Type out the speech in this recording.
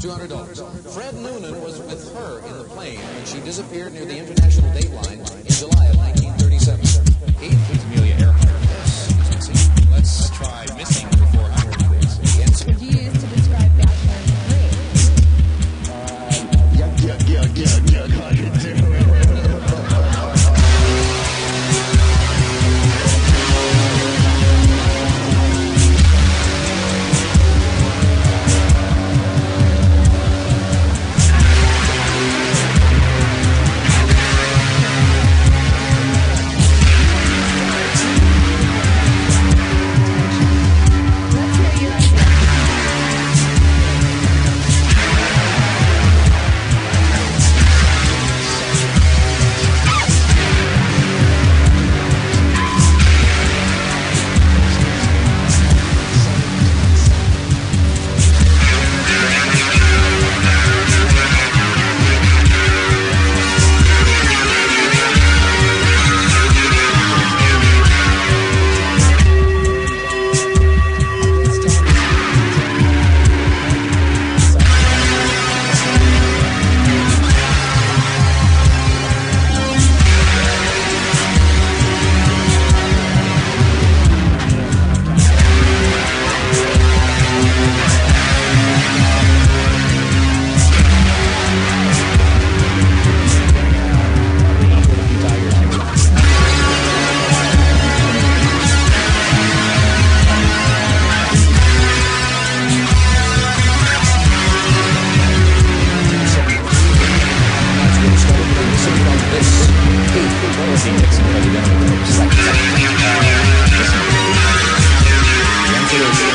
Fred Noonan was with her in the plane when she disappeared near the international date line in July of 1937. Eight, Amelia Earhart. Let's try missing Nixon, president of the Second. Missing. The answer is